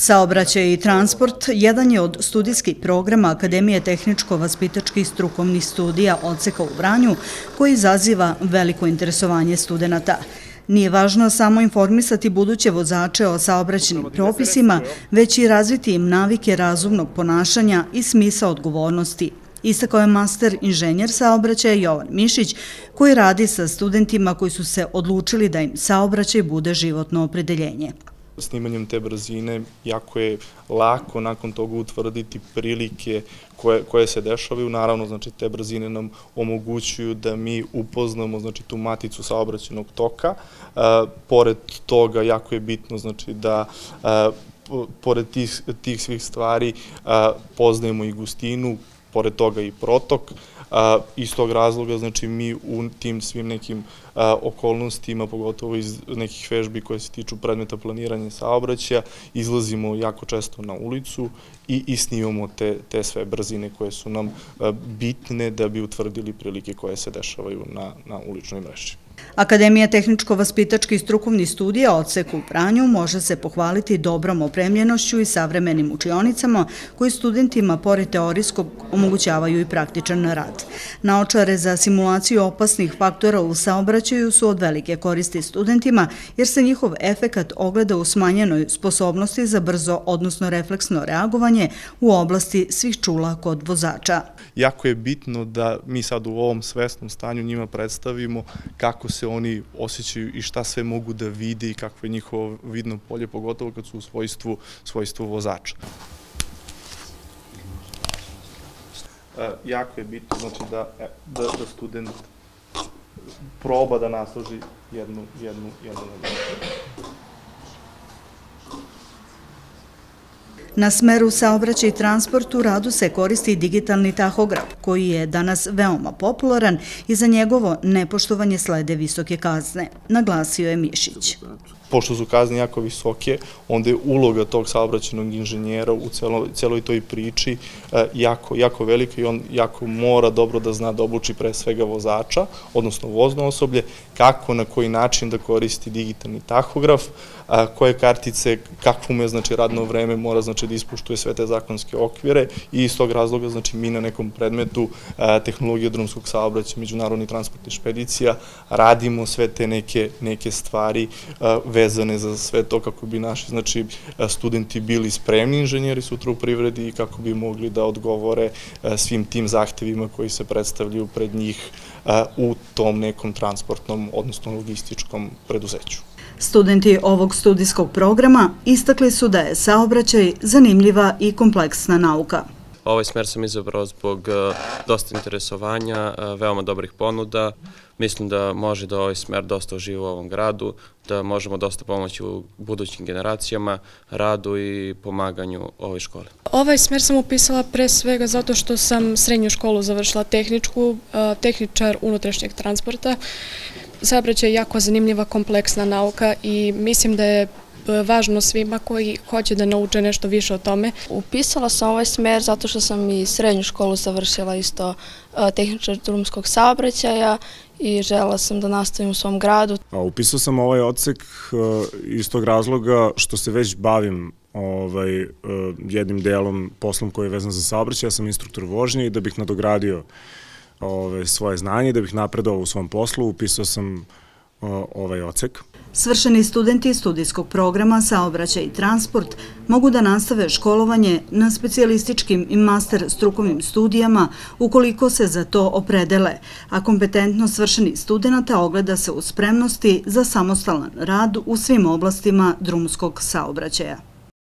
Saobraćaj i transport jedan je od studijskih programa Akademije tehničko-vaspitačkih strukovnih studija Odseka u Vranju koji izaziva veliko interesovanje studenta. Nije važno samo informisati buduće vozače o saobraćenim propisima, već i razviti im navike razumnog ponašanja i smisa odgovornosti. Istakao je master inženjer saobraćaja Jovan Mišić, koji radi sa studentima koji su se odlučili da im saobraćaj bude životno opredeljenje snimanjem te brzine jako je lako nakon toga utvrditi prilike koje, koje se dešavaju. Naravno, znači, te brzine nam omogućuju da mi upoznamo znači, tu maticu saobraćenog toka. E, pored toga, jako je bitno znači, da e, pored tih, tih svih stvari a, poznajemo i gustinu, pored toga i protok. Iz tog razloga, znači, mi u tim svim nekim okolnostima, pogotovo iz nekih vežbi koje se tiču predmeta planiranja saobraćaja, izlazimo jako često na ulicu i, i te, te sve brzine koje su nam bitne da bi utvrdili prilike koje se dešavaju na, na uličnoj mreži. Akademija tehničko-vaspitački strukovni studija Odsek u Pranju može se pohvaliti dobrom opremljenošću i savremenim učionicama koji studentima pored teorijskog omogućavaju i praktičan rad. Naočare za simulaciju opasnih faktora u saobraćaju su od velike koristi studentima jer se njihov efekat ogleda u smanjenoj sposobnosti za brzo, odnosno refleksno reagovanje u oblasti svih čula kod vozača. Jako je bitno da mi sad u ovom svesnom stanju njima predstavimo kako se oni osjećaju i šta sve mogu da vide i kakvo je njihovo vidno polje, pogotovo kad su u svojstvu, svojstvu vozača. E, jako je bitno znači, da, e, da, da student proba da nasloži jednu, jednu, jednu, jednu. Na smeru saobraćaj i transport u radu se koristi digitalni tahograf, koji je danas veoma popularan i za njegovo nepoštovanje slede visoke kazne, naglasio je Mišić pošto su kazne jako visoke, onda je uloga tog saobraćenog inženjera u celo, celoj toj priči e, jako, jako velika i on jako mora dobro da zna da obuči pre svega vozača, odnosno vozno osoblje, kako, na koji način da koristi digitalni tahograf, koje kartice, kakvo mu je znači, radno vreme, mora znači, da ispuštuje sve te zakonske okvire i iz tog razloga znači, mi na nekom predmetu tehnologije drumskog saobraća, međunarodni transport i špedicija radimo sve te neke, neke stvari vezane za sve to kako bi naši znači, studenti bili spremni inženjeri sutra u privredi i kako bi mogli da odgovore svim tim zahtevima koji se predstavljaju pred njih u tom nekom transportnom, odnosno logističkom preduzeću. Studenti ovog studijskog programa istakli su da je saobraćaj zanimljiva i kompleksna nauka. Ovaj smer sam izabrao zbog e, dosta interesovanja, e, veoma dobrih ponuda. Mislim da može da ovaj smer dosta oživa u ovom gradu, da možemo dosta pomoći u budućim generacijama, radu i pomaganju ovoj školi. Ovaj smer sam upisala pre svega zato što sam srednju školu završila tehničku, e, tehničar unutrašnjeg transporta. Saobraćaj je jako zanimljiva, kompleksna nauka i mislim da je važno svima koji hoće da nauče nešto više o tome. Upisala sam ovaj smer zato što sam i srednju školu završila isto e, tehničar drumskog saobraćaja i žela sam da nastavim u svom gradu. Upisao sam ovaj odsek e, iz tog razloga što se već bavim ovaj, e, jednim delom poslom koji je vezan za saobraćaj. Ja sam instruktor vožnje i da bih nadogradio ove, svoje znanje, da bih napredovao u svom poslu, upisao sam ovaj ocek. Svršeni studenti studijskog programa Saobraćaj i transport mogu da nastave školovanje na specijalističkim i master strukovnim studijama ukoliko se za to opredele, a kompetentno svršeni studenta ogleda se u spremnosti za samostalan rad u svim oblastima drumskog saobraćaja.